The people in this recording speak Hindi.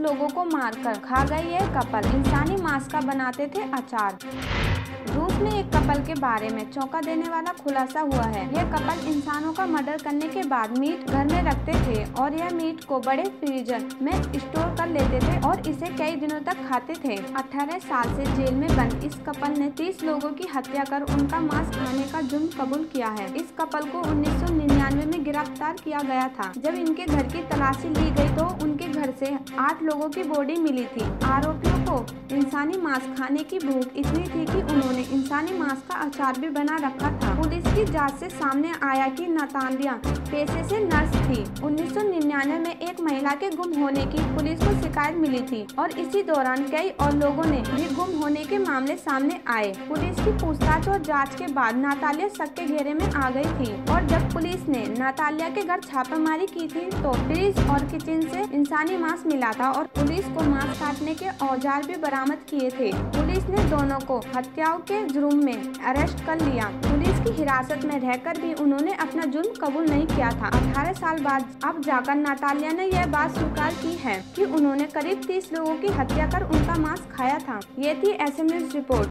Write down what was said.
लोगों को मारकर खा गए ये कपल इंसानी मांस का बनाते थे अचार। रूस में एक कपल के बारे में चौंका देने वाला खुलासा हुआ है। यह कपल इंसानों का मर्डर करने के बाद मीट घर में रखते थे और यह मीट को बड़े फ्रीजर में स्टोर कर लेते थे और इसे कई दिनों तक खाते थे। 18 साल से जेल में बंद इस कपल ने 30 लोगों की हत्या कर उनका मांस खाने का जुर्म कबूल किया है। इस कपल को उन्नीस सौ निन्यानवे में गिरफ़्तार किया गया था। जब इनके घर की तलाशी ली गई तो घर से आठ लोगों की बॉडी मिली थी। आरोपियों को इंसानी मांस खाने की भूख इतनी थी कि उन्होंने इंसानी मांस का अचार भी बना रखा था। पुलिस की जाँच से सामने आया कि नतानिया पेशे से नर्स थी। 1999 में एक महिला के गुम होने की पुलिस को शिकायत मिली थी और इसी दौरान कई और लोगों ने भी गुम होने के मामले सामने आए। पुलिस की पूछताछ और जाँच के बाद नातालिया शक के घेरे में आ गई थी और जब पुलिस ने नातालिया के घर छापेमारी की थी तो फ्रिज और किचन से इंसानी मांस मिला था और पुलिस को मांस काटने के औज़ार भी बरामद किए थे। पुलिस ने दोनों को हत्याओं के जुर्म में अरेस्ट कर लिया। पुलिस की हिरासत में रहकर भी उन्होंने अपना जुर्म कबूल नहीं किया था। 18 साल बाद अब जाकर नातालिया ने यह बात स्वीकार की है कि उन्होंने करीब 30 लोगों की हत्या कर उनका मांस खाया था। ये थी एस रिपोर्ट।